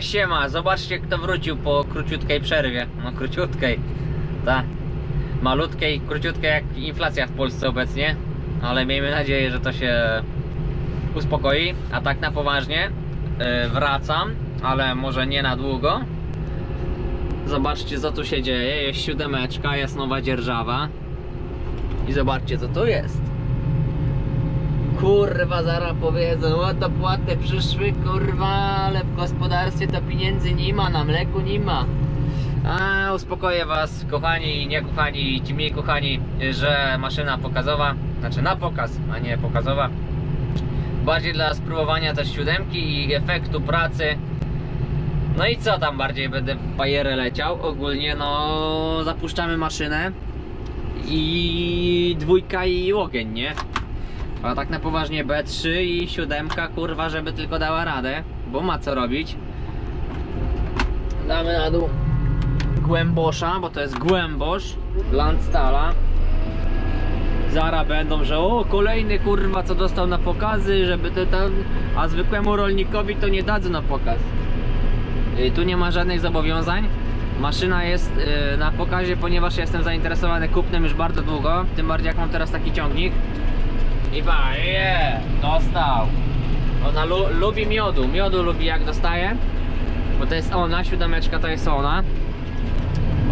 Siema, zobaczcie kto wrócił po króciutkiej przerwie. No króciutkiej, ta malutkiej, króciutkiej jak inflacja w Polsce obecnie. Ale miejmy nadzieję, że to się uspokoi. A tak na poważnie yy, wracam, ale może nie na długo. Zobaczcie co tu się dzieje. Jest siódemeczka, jest nowa dzierżawa. I zobaczcie co tu jest. Kurwa, zaraz powiedzą, o to płaty przyszły, kurwa, ale w gospodarstwie to pieniędzy nie ma, na mleku nie ma. A uspokoję was, kochani i niekochani, i ci mniej kochani, że maszyna pokazowa, znaczy na pokaz, a nie pokazowa. Bardziej dla spróbowania też siódemki i efektu pracy. No i co tam bardziej będę bajerę leciał? Ogólnie no zapuszczamy maszynę i dwójka i ogień, nie? A tak na poważnie B3 i siódemka, kurwa, żeby tylko dała radę, bo ma co robić. Damy na dół głębosza, bo to jest głębosz, Landstala. Zara będą, że o, kolejny kurwa, co dostał na pokazy, żeby to tam, a zwykłemu rolnikowi to nie dadzą na pokaz. Y, Tu nie ma żadnych zobowiązań. Maszyna jest y, na pokazie, ponieważ jestem zainteresowany kupnem już bardzo długo, tym bardziej jak mam teraz taki ciągnik. I ba, je, dostał. Ona lu lubi miodu, miodu lubi jak dostaje. Bo to jest ona, siódemeczka to jest ona.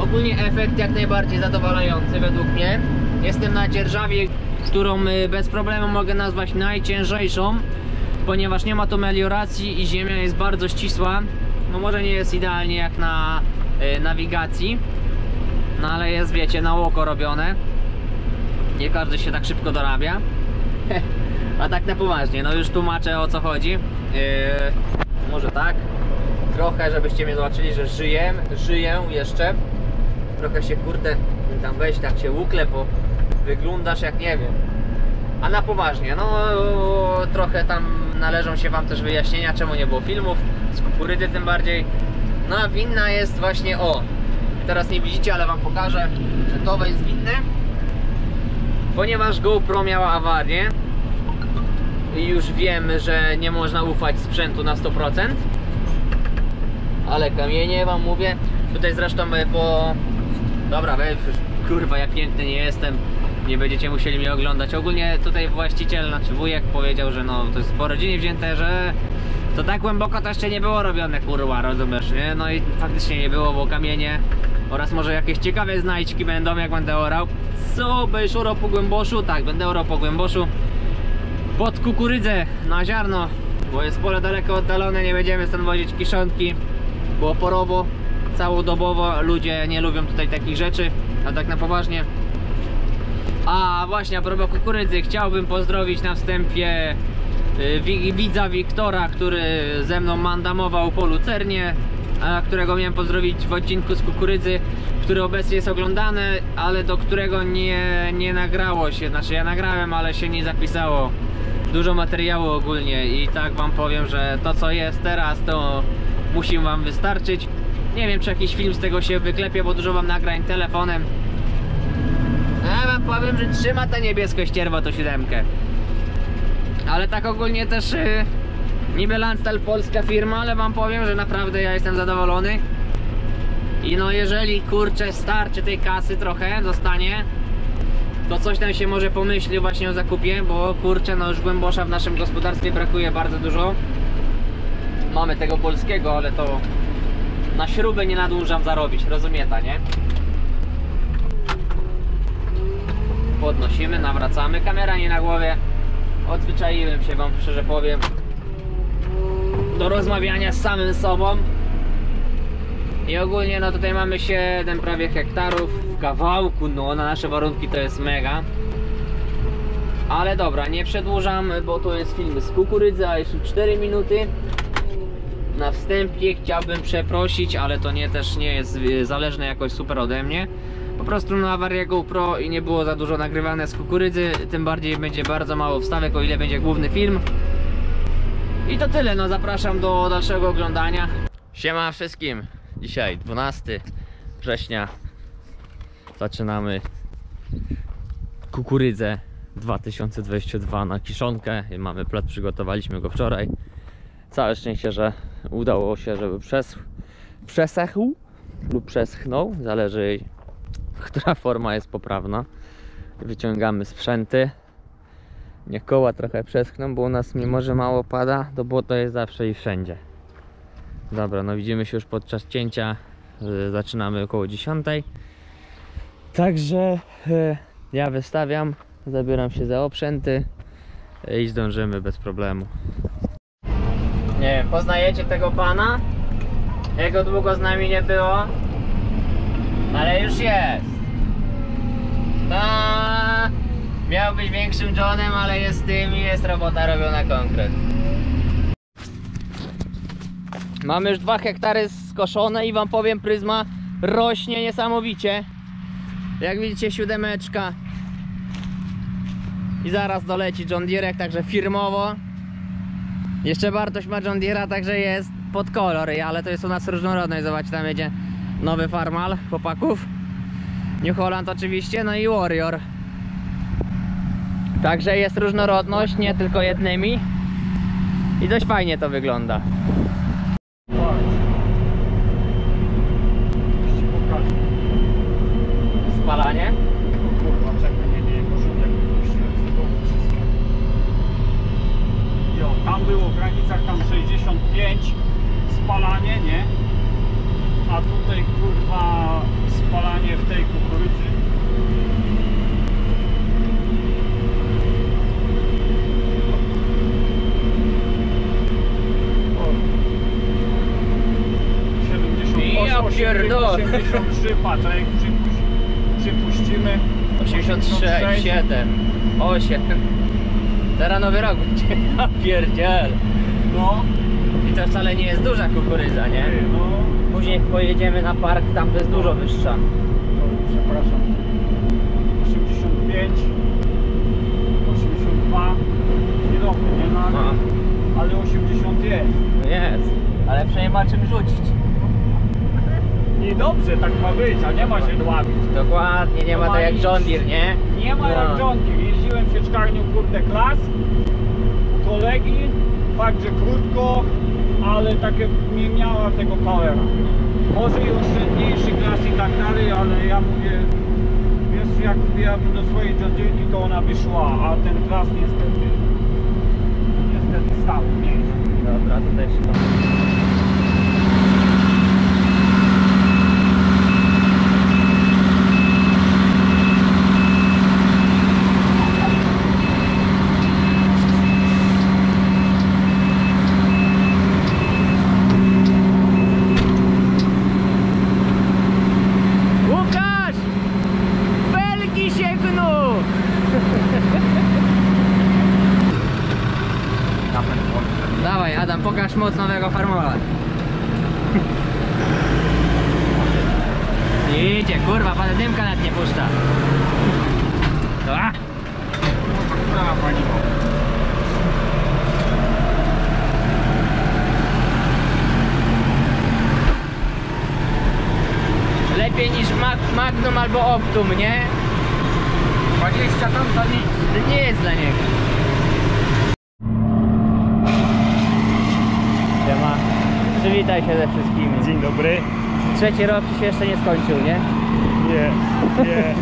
Ogólnie efekt jak najbardziej zadowalający według mnie. Jestem na dzierżawie, którą y, bez problemu mogę nazwać najciężejszą. Ponieważ nie ma tu melioracji i ziemia jest bardzo ścisła. No może nie jest idealnie jak na y, nawigacji. No ale jest wiecie na oko robione. Nie każdy się tak szybko dorabia. A tak na poważnie, no już tłumaczę o co chodzi. Yy, może tak. Trochę, żebyście mnie zobaczyli, że żyję, żyję jeszcze. Trochę się kurde tam weź, tak się łukle, bo wyglądasz jak nie wiem. A na poważnie, no trochę tam należą się wam też wyjaśnienia, czemu nie było filmów, z kukurydzy tym bardziej. No a winna jest właśnie, o, teraz nie widzicie, ale wam pokażę, że to jest winne ponieważ GoPro miała awarię i już wiemy, że nie można ufać sprzętu na 100% ale kamienie wam mówię. Tutaj zresztą e, po dobra, we, kurwa ja piękny nie jestem. Nie będziecie musieli mnie oglądać. Ogólnie tutaj właściciel, znaczy wujek powiedział, że no to jest po rodzinie wzięte, że to tak głęboko to jeszcze nie było robione kurwa, rozumiesz, nie? No i faktycznie nie było, bo kamienie oraz może jakieś ciekawe znajdźki będą jak będę orał. Co, będziesz orał po głęboszu? Tak, będę orał po głęboszu. Pod kukurydzę na ziarno. Bo jest pole daleko oddalone, nie będziemy stąd wozić kiszonki. Bo oporowo, całodobowo ludzie nie lubią tutaj takich rzeczy. A tak na poważnie. A właśnie a propos kukurydzy chciałbym pozdrowić na wstępie y, wi- widza Wiktora, który ze mną mandamował po Lucernie którego miałem pozdrowić w odcinku z kukurydzy, który obecnie jest oglądany, ale do którego nie, nie nagrało się, znaczy ja nagrałem, ale się nie zapisało. Dużo materiału ogólnie i tak wam powiem, że to co jest teraz to musi wam wystarczyć. Nie wiem czy jakiś film z tego się wyklepie, bo dużo wam nagrań telefonem. Ja wam powiem, że trzyma ta niebiesko ścierwo to siódemkę. Ale tak ogólnie też y, niby Landstal polska firma, ale wam powiem, że naprawdę ja jestem zadowolony. I no jeżeli kurczę starczy tej kasy trochę zostanie to coś tam się może pomyśli właśnie o zakupie, bo kurczę no już głębosza w naszym gospodarstwie brakuje bardzo dużo. Mamy tego polskiego, ale to na śrubę nie nadążam zarobić, rozumieta, nie? Podnosimy, nawracamy, kamera nie na głowie. Odzwyczaiłem się wam, szczerze powiem do rozmawiania z samym sobą. I ogólnie no tutaj mamy 7 prawie hektarów. W kawałku, no na nasze warunki to jest mega. Ale dobra, nie przedłużam, bo to jest film z kukurydzy, a jeszcze 4 minuty. Na wstępie chciałbym przeprosić, ale to nie też nie jest y, zależne jakoś super ode mnie. Po prostu na awarię GoPro i nie było za dużo nagrywane z kukurydzy tym bardziej będzie bardzo mało wstawek, o ile będzie główny film i to tyle, no zapraszam do dalszego oglądania. Siema wszystkim. Dzisiaj 12 września zaczynamy kukurydzę 2022 na kiszonkę. Mamy plat, przygotowaliśmy go wczoraj. Całe szczęście, że udało się, żeby przes przesechł lub przeschnął. Zależy, która forma jest poprawna. Wyciągamy sprzęty. Niech koła trochę przeschną, bo u nas mimo, że mało pada, to błoto jest zawsze i wszędzie. Dobra, no widzimy się już podczas cięcia. że Zaczynamy około 10. Także e, ja wystawiam, zabieram się za oprzęty e, i zdążymy bez problemu. Nie wiem, poznajecie tego pana? Jego długo z nami nie było, ale już jest. Ta... Miał być większym Johnem, ale jest tym i jest robota robiona konkret. Mamy już 2 hektary skoszone i wam powiem, pryzma rośnie niesamowicie. Jak widzicie, siódemeczka. I zaraz doleci John Deere, także firmowo. Jeszcze Bartoś ma John Deere'a, także jest pod kolor, ale to jest u nas różnorodność. Zobaczcie, tam jedzie nowy Farmal chłopaków. New Holland oczywiście, no i Warrior. Także jest różnorodność, nie tylko jednymi. I dość fajnie to wygląda. Spalanie? Tam było w granicach tam 65 spalanie, nie? A tutaj kurwa spalanie w tej kukurydzy. O. 78, Ja pierdolę. 83, patrz, jak przypuś, przypuścimy 83, 7, 8. Teraz nowy rok będzie. Ja pierdziel. No, I to wcale nie jest duża kukurydza, nie? no, Później pojedziemy na park, tam to jest dużo wyższa. no, przepraszam. 85, 82, niedobrze, nie? No, ale, No, ale 80 jest. jest. Ale przynajmniej ma czym rzucić. I dobrze, tak ma być, a nie ma się dławić. Dokładnie, nie ma tak jak John Deere, nie? Nie ma No. jak John Deere. Jeździłem w sieczkarniu kurde klas kolegi, fakt, że krótko, ale takie nie miała tego powera. Może i oszczędniejszy klas i tak dalej, ale ja mówię, wiesz, jak wbijałbym do swojej John Deere, to ona by szła, a ten klas niestety, niestety stał w miejscu. Dobra, tutaj szybko. Albo Optum, nie? 20 tam to nic. To nie jest dla niego. Siema. Przywitaj się ze wszystkimi. Dzień dobry. Trzeci rok ci się jeszcze nie skończył, nie? Nie, nie.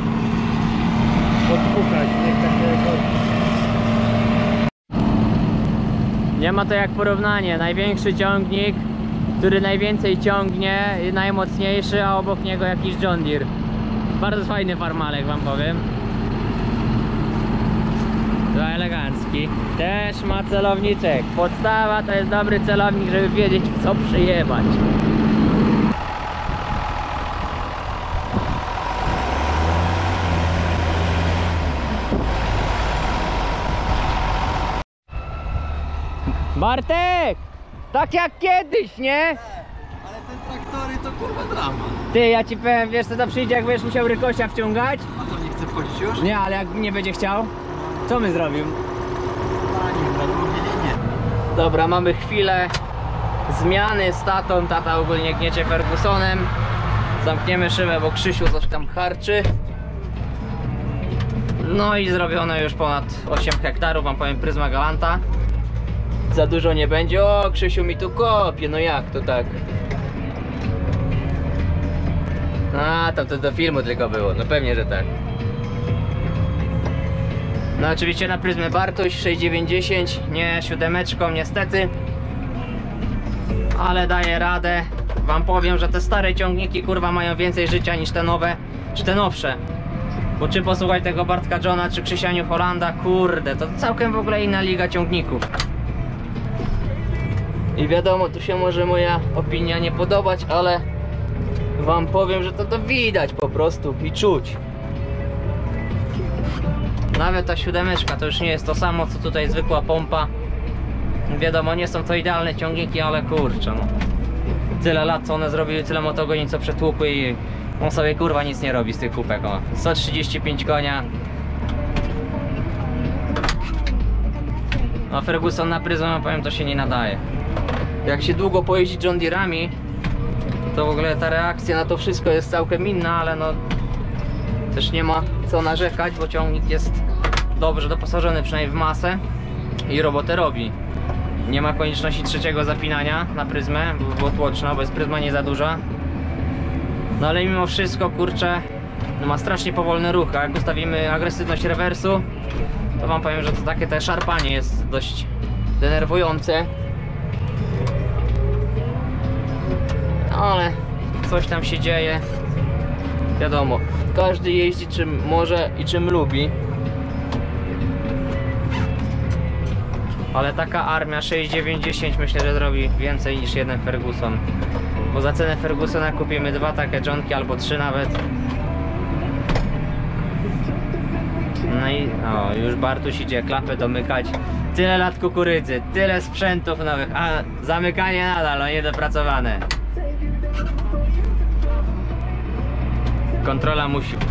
Podpukać, niech tak się kończy. Nie ma to jak porównanie. Największy ciągnik, który najwięcej ciągnie, najmocniejszy, a obok niego jakiś John Deere. Bardzo fajny farmalek wam powiem. To elegancki. Też ma celowniczek. Podstawa to jest dobry celownik, żeby wiedzieć co przyjebać. Bartek! Tak jak kiedyś, nie? Traktory to kurwa drama. Ty, ja ci powiem, wiesz co to przyjdzie, jak będziesz musiał rykosia wciągać? A to nie chce wchodzić już? Nie, ale jak nie będzie chciał, co my zrobimy? Panie, na drugie linie. Dobra, mamy chwilę zmiany z tatą. Tata ogólnie gniecie Fergusonem. Zamkniemy szybę, bo Krzysiu coś tam harczy. No i zrobione już ponad 8 hektarów, wam powiem, pryzma Galanta. za dużo nie będzie. O, Krzysiu mi tu kopie, no jak to tak? A, tam to do filmu tylko było, no pewnie, że tak. No oczywiście na pryzmę Bartoś 6910, nie siódemeczką niestety. Ale daje radę. Wam powiem, że te stare ciągniki kurwa mają więcej życia niż te nowe, czy te nowsze. Bo czy posłuchaj tego Bartka Johna, czy Krzysianiu Holanda, kurde, to całkiem w ogóle inna liga ciągników. I wiadomo, tu się może moja opinia nie podobać, ale wam powiem, że to to widać po prostu i czuć. Nawet ta siódemeczka to już nie jest to samo, co tutaj zwykła pompa. Wiadomo, nie są to idealne ciągniki, ale kurczę no. Tyle lat co one zrobiły, tyle motogodzin co przetłukły i on sobie kurwa nic nie robi z tych kupek o. 135 konia. A Ferguson na pryzmę, powiem, to się nie nadaje. Jak się długo pojeździ John Deere'ami, to w ogóle ta reakcja na to wszystko jest całkiem inna, ale no też nie ma co narzekać, bo ciągnik jest dobrze doposażony przynajmniej w masę i robotę robi. Nie ma konieczności trzeciego zapinania na pryzmę, bo było bo jest pryzma nie za duża. No ale mimo wszystko, kurczę, no ma strasznie powolny ruch, a jak ustawimy agresywność rewersu, to wam powiem, że to takie te szarpanie jest dość denerwujące. Ale coś tam się dzieje. Wiadomo, każdy jeździ czym może i czym lubi. Ale taka armia 6,910 myślę, że zrobi więcej niż jeden Ferguson. Bo za cenę Fergusona kupimy dwa takie Johnki albo trzy nawet. No i o, już Bartuś idzie klapę domykać. Tyle lat kukurydzy, tyle sprzętów nowych, a zamykanie nadal, no niedopracowane. Kontrola musi być.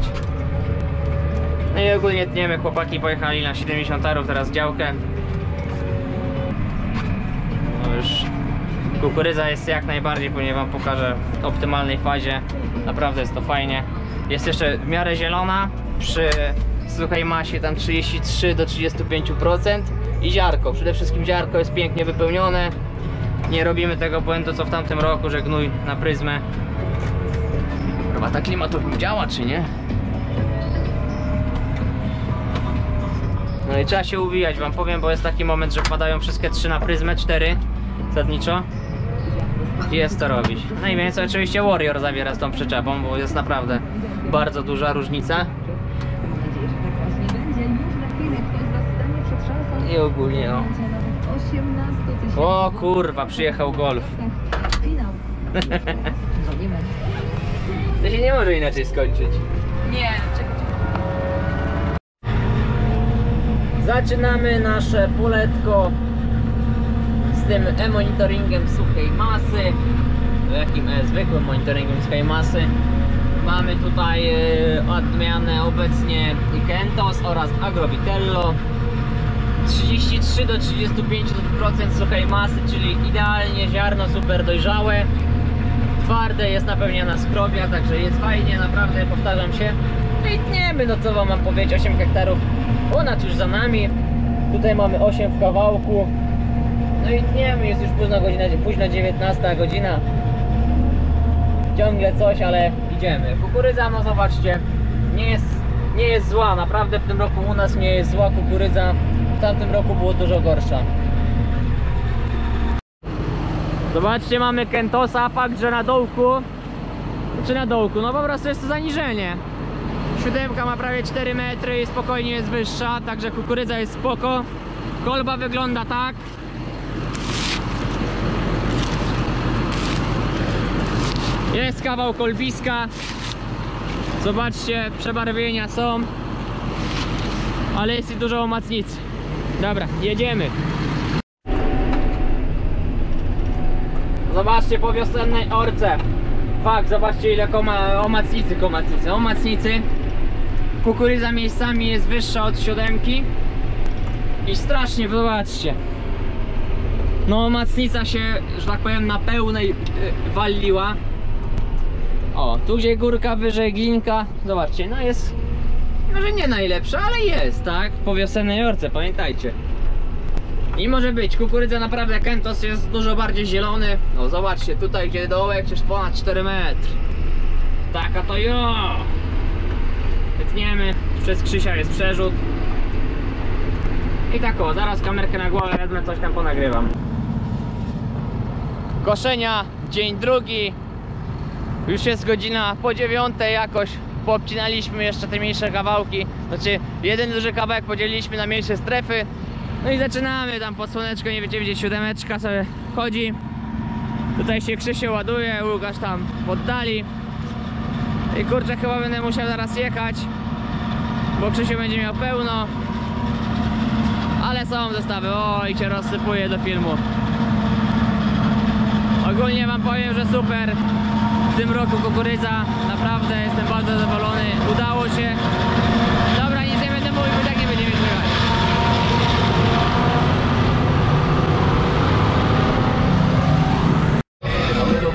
No i ogólnie tniemy, chłopaki pojechali na 70 tarów teraz działkę. No już kukurydza jest jak najbardziej, ponieważ wam pokażę w optymalnej fazie. Naprawdę jest to fajnie. Jest jeszcze w miarę zielona przy suchej masie tam 33 do 35% i ziarko. Przede wszystkim ziarko jest pięknie wypełnione. Nie robimy tego błędu co w tamtym roku, że gnój na pryzmę. Chyba ta klimatów działa, czy nie? No i trzeba się uwijać, wam powiem, bo jest taki moment, że wpadają wszystkie trzy na pryzmę, cztery zasadniczo. I jest to robić. No i więc oczywiście Warrior zawiera z tą przyczepą, bo jest naprawdę bardzo duża różnica. I ogólnie no. O kurwa, przyjechał golf. To się nie może inaczej skończyć. Nie, czekaj. Zaczynamy nasze poletko z tym e-monitoringiem suchej masy. Jakim e, zwykłym monitoringiem suchej masy. Mamy tutaj e, odmianę obecnie Kentos oraz Agrovitello. 33 do 35% suchej masy, czyli idealnie ziarno super dojrzałe. Twarde jest napełniona skrobia, także jest fajnie, naprawdę powtarzam się. No i tniemy, no co wam mam powiedzieć, 8 hektarów ponad już za nami. Tutaj mamy 8 w kawałku. No i tniemy, jest już późna godzina, późna 19 godzina. Ciągle coś, ale idziemy. Kukurydza, no zobaczcie, nie jest, nie jest zła, naprawdę w tym roku u nas nie jest zła kukurydza. W tamtym roku było dużo gorsza. Zobaczcie, mamy Kentosa, fakt, że na dołku. Czy na dołku? No po prostu jest to zaniżenie. Siódemka ma prawie 4 metry i spokojnie jest wyższa Także kukurydza jest spoko. Kolba wygląda tak. Jest kawał kolbiska. Zobaczcie, przebarwienia są. Ale jest i dużo omacnicy Dobra, jedziemy Zobaczcie po wiosennej orce. Fakt, zobaczcie ile koma, omacnicy, komacnicy, omacnicy. Kukurydza miejscami jest wyższa od siódemki. I strasznie, zobaczcie. No omacnica się, że tak powiem, na pełnej y, waliła. O, tu gdzie górka wyżej glinka. Zobaczcie, no jest, może nie najlepsza, ale jest, tak? Po wiosennej orce, pamiętajcie. I może być, kukurydza naprawdę Kentos jest dużo bardziej zielony. No zobaczcie, tutaj gdzie dołek już ponad 4 metry. Taka to jo! Wytniemy, przez Krzysia jest przerzut. I tak o, zaraz kamerkę na głowę wezmę, coś tam ponagrywam. Koszenia, dzień drugi. Już jest godzina po dziewiątej jakoś. Poobcinaliśmy jeszcze te mniejsze kawałki. Znaczy, jeden duży kawałek podzieliliśmy na mniejsze strefy. No i zaczynamy tam pod słoneczko, nie wiecie, gdzie siódemeczka sobie chodzi. Tutaj się Krzysiu ładuje, Łukasz tam poddali. I kurczę, chyba będę musiał zaraz jechać, bo Krzysiu będzie miał pełno. Ale są zestawy, o i cię rozsypuje do filmu. Ogólnie wam powiem, że super. W tym roku kukurydza, naprawdę jestem bardzo zadowolony. Udało się. Dobra,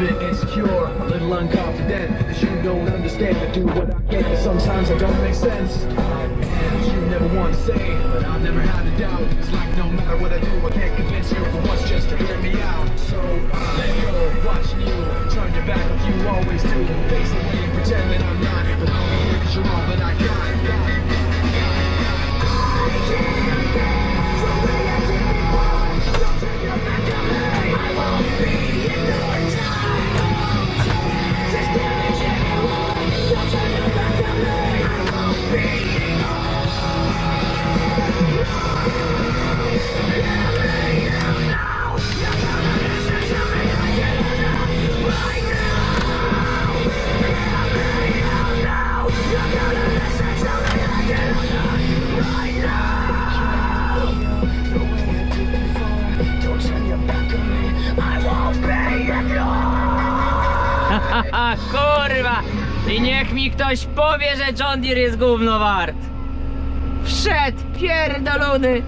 Bit insecure, a little unconfident that you don't understand. I do what I get, But sometimes I don't make sense. And you never want to say But I've never had a doubt. It's like no matter what I do I can't convince you for once just to hear me out. So let go, watching you Turn your back like you always do. Face away and pretend that I'm not But be here cause you're all that I got I niech mi ktoś powie, że John Deere jest gówno wart. Wszedł pierdolony.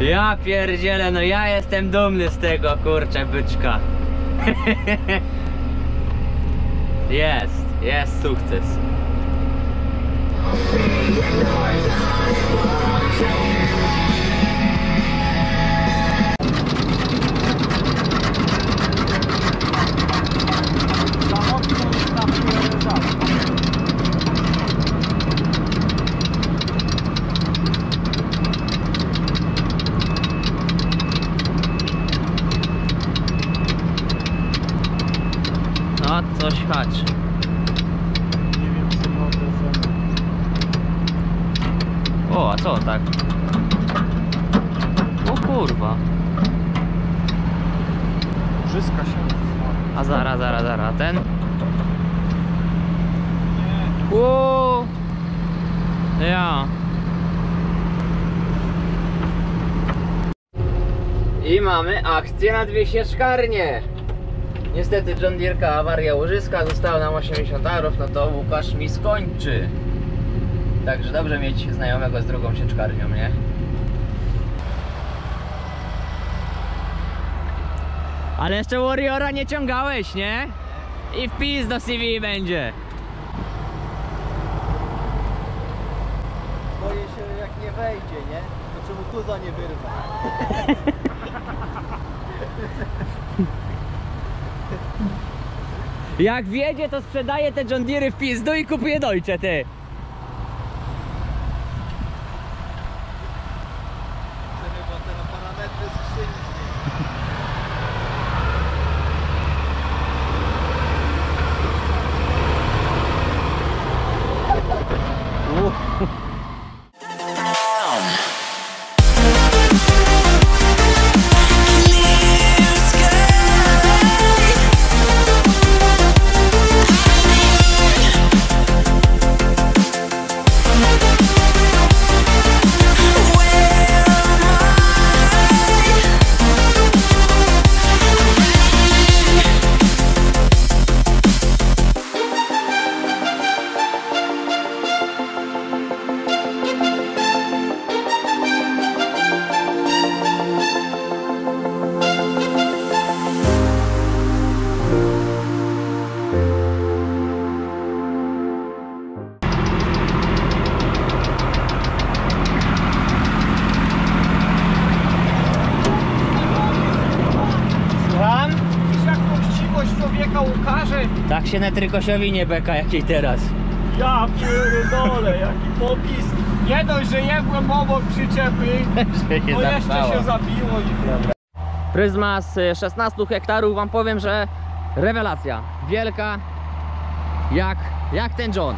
Ja pierdzielę, no ja jestem dumny z tego, kurczę, byczka. jest, jest sukces. Coś haczy. Nie wiem co to jest. O, a co tak? O kurwa. Brzyska się. A zara, zara, zara, ten? Nie. Ja. I mamy akcję na dwie sieczkarnie. Niestety John Deere'ka awaria łożyska, zostało nam 80 arów, no to Łukasz mi skończy. Także dobrze mieć znajomego z drugą sieczkarnią, nie? Ale jeszcze Warriora nie ciągałeś, nie? I wpis do CV będzie. Boję się jak nie wejdzie, nie? To czemu tuza nie wyrwa? Jak wiedzie, to sprzedaje te John Deere w pizdu i kupuje Deutsche, ty. Się na Trykosiowi nie beka jak jej teraz. Ja pierdolę, jaki popis. Nie dość, że jebłem obok przyczepy, to jeszcze się zabiło i Pryzma z 16 hektarów wam powiem, że rewelacja. Wielka jak, jak ten John.